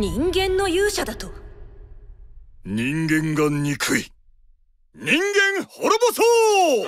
人間の勇者だと。人間が憎い。人間滅ぼそう！